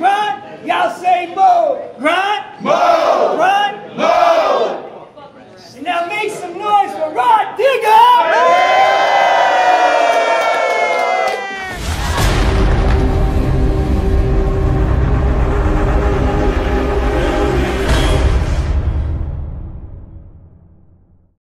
run. Y'all say move, run, move, run, move. Now make some noise for Rod